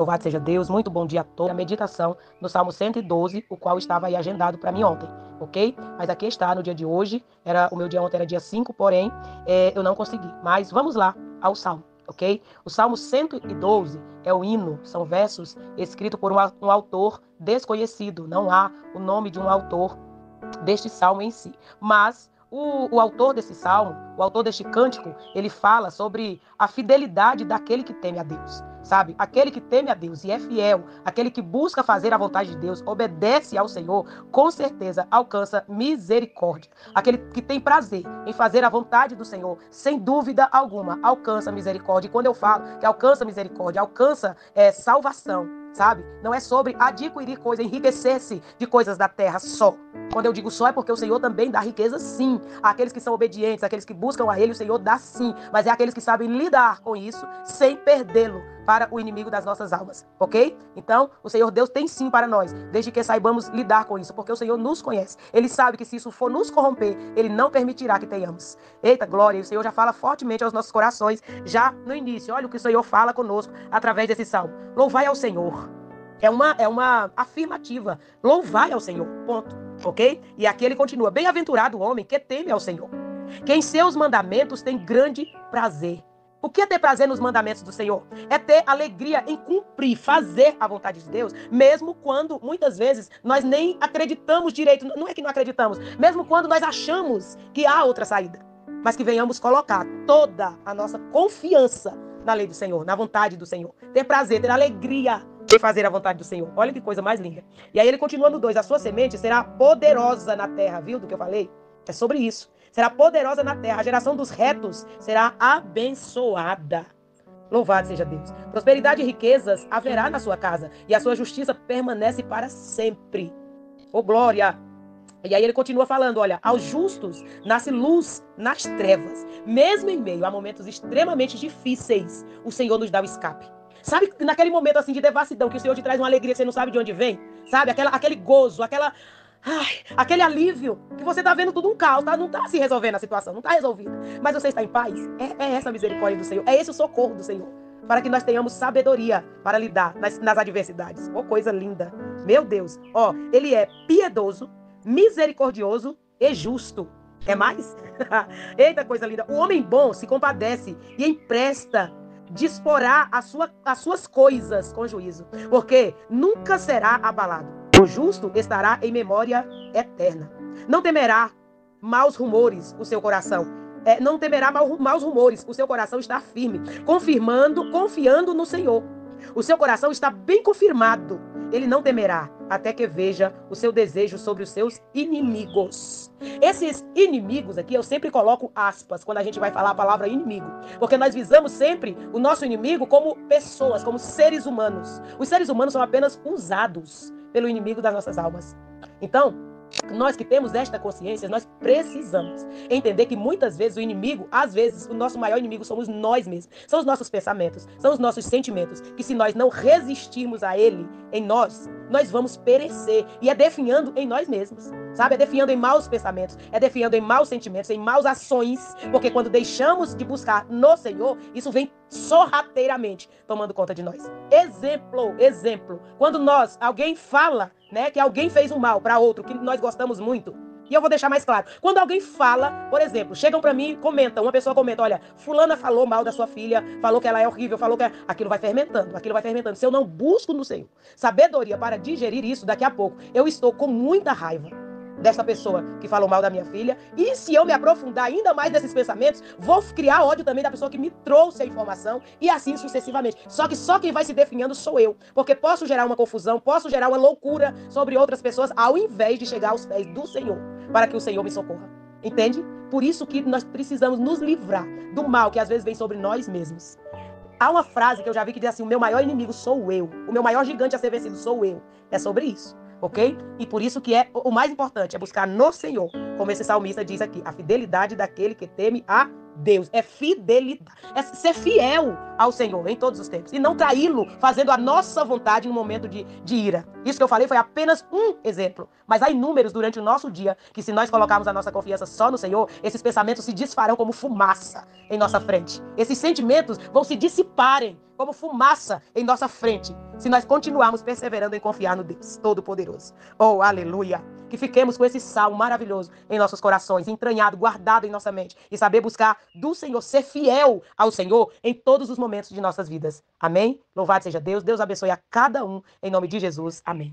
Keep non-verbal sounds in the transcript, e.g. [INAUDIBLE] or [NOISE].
Louvado seja Deus, muito bom dia a todos. A meditação no Salmo 112, o qual estava aí agendado para mim ontem, ok? Mas aqui está no dia de hoje. Era O meu dia ontem era dia 5, porém é, eu não consegui. Mas vamos lá ao Salmo, ok? O Salmo 112 é o hino, são versos escritos por um, um autor desconhecido. Não há o nome de um autor deste salmo em si. Mas o, o, autor desse salmo, o autor deste cântico, ele fala sobre a fidelidade daquele que teme a Deus sabe? Aquele que teme a Deus e é fiel, aquele que busca fazer a vontade de Deus, obedece ao Senhor, com certeza alcança misericórdia. Aquele que tem prazer em fazer a vontade do Senhor, sem dúvida alguma, alcança misericórdia. E quando eu falo que alcança misericórdia, alcança é, salvação sabe? Não é sobre adquirir coisa, enriquecer-se de coisas da terra só. Quando eu digo só é porque o Senhor também dá riqueza sim. Aqueles que são obedientes, aqueles que buscam a Ele, o Senhor dá sim. Mas é aqueles que sabem lidar com isso sem perdê-lo para o inimigo das nossas almas, ok? Então, o Senhor Deus tem sim para nós, desde que saibamos lidar com isso, porque o Senhor nos conhece. Ele sabe que se isso for nos corromper, Ele não permitirá que tenhamos. Eita, glória! O Senhor já fala fortemente aos nossos corações, já no início. Olha o que o Senhor fala conosco através desse salmo. Louvai ao Senhor. É uma, é uma afirmativa. Louvai ao Senhor. Ponto. Ok? E aqui ele continua: Bem-aventurado o homem que teme ao Senhor, que em seus mandamentos tem grande prazer. O que é ter prazer nos mandamentos do Senhor? É ter alegria em cumprir, fazer a vontade de Deus, mesmo quando muitas vezes nós nem acreditamos direito. Não é que não acreditamos, mesmo quando nós achamos que há outra saída, mas que venhamos colocar toda a nossa confiança na lei do Senhor, na vontade do Senhor. Ter prazer, ter alegria fazer a vontade do Senhor. Olha que coisa mais linda. E aí ele continua no 2: A sua semente será poderosa na terra, viu do que eu falei? É sobre isso será poderosa na terra. A geração dos retos será abençoada. Louvado seja Deus. Prosperidade e riquezas haverá na sua casa, e a sua justiça permanece para sempre. Oh, glória! E aí ele continua falando: olha, aos justos nasce luz nas trevas. Mesmo em meio a momentos extremamente difíceis, o Senhor nos dá o escape. Sabe, naquele momento assim de devassidão, que o Senhor te traz uma alegria que você não sabe de onde vem? Sabe, aquela, aquele gozo, aquela, Ai, aquele alívio que você está vendo tudo um caos, tá? não está se resolvendo a situação, não está resolvida. Mas você está em paz. É, é, essa a misericórdia do Senhor, é esse o socorro do Senhor. Para que nós tenhamos sabedoria para lidar nas, nas adversidades. Oh, coisa linda. Meu Deus. Ó, oh, ele é piedoso, misericordioso e justo. É mais? [LAUGHS] Eita, coisa linda. O homem bom se compadece e empresta disporá a sua, as suas coisas com juízo, porque nunca será abalado. O justo estará em memória eterna. Não temerá maus rumores o seu coração. É, não temerá maus rumores, o seu coração está firme, confirmando, confiando no Senhor. O seu coração está bem confirmado. Ele não temerá até que veja o seu desejo sobre os seus inimigos. Esses inimigos aqui, eu sempre coloco aspas quando a gente vai falar a palavra inimigo, porque nós visamos sempre o nosso inimigo como pessoas, como seres humanos. Os seres humanos são apenas usados pelo inimigo das nossas almas. Então, nós que temos esta consciência, nós precisamos entender que muitas vezes o inimigo, às vezes, o nosso maior inimigo somos nós mesmos. São os nossos pensamentos, são os nossos sentimentos, que se nós não resistirmos a ele em nós, nós vamos perecer. E é definhando em nós mesmos, sabe? É definhando em maus pensamentos, é definhando em maus sentimentos, em maus ações, porque quando deixamos de buscar no Senhor, isso vem sorrateiramente tomando conta de nós. Exemplo, exemplo. Quando nós, alguém fala né, que alguém fez um mal para outro que nós gostamos muito. E eu vou deixar mais claro. Quando alguém fala, por exemplo, chegam para mim comentam, uma pessoa comenta, olha, fulana falou mal da sua filha, falou que ela é horrível, falou que é... aquilo vai fermentando, aquilo vai fermentando. Se eu não busco no Senhor sabedoria para digerir isso, daqui a pouco eu estou com muita raiva dessa pessoa que falou mal da minha filha. E se eu me aprofundar ainda mais nesses pensamentos, vou criar ódio também da pessoa que me trouxe a informação e assim sucessivamente. Só que só quem vai se definhando sou eu, porque posso gerar uma confusão, posso gerar uma loucura sobre outras pessoas ao invés de chegar aos pés do Senhor, para que o Senhor me socorra. Entende? Por isso que nós precisamos nos livrar do mal que às vezes vem sobre nós mesmos. Há uma frase que eu já vi que diz assim: o meu maior inimigo sou eu, o meu maior gigante a ser vencido sou eu. É sobre isso ok? E por isso que é o mais importante é buscar no Senhor, como esse salmista diz aqui, a fidelidade daquele que teme a Deus. É fidelidade, é ser fiel ao Senhor em todos os tempos e não traí-lo fazendo a nossa vontade no momento de, de ira. Isso que eu falei foi apenas um exemplo. Mas há inúmeros durante o nosso dia que, se nós colocarmos a nossa confiança só no Senhor, esses pensamentos se disfarão como fumaça em nossa frente. Esses sentimentos vão se dissiparem como fumaça em nossa frente, se nós continuarmos perseverando em confiar no Deus Todo-Poderoso. Oh, aleluia! Que fiquemos com esse salmo maravilhoso em nossos corações, entranhado, guardado em nossa mente, e saber buscar do Senhor, ser fiel ao Senhor em todos os momentos de nossas vidas. Amém? Louvado seja Deus, Deus abençoe a cada um, em nome de Jesus. Amém.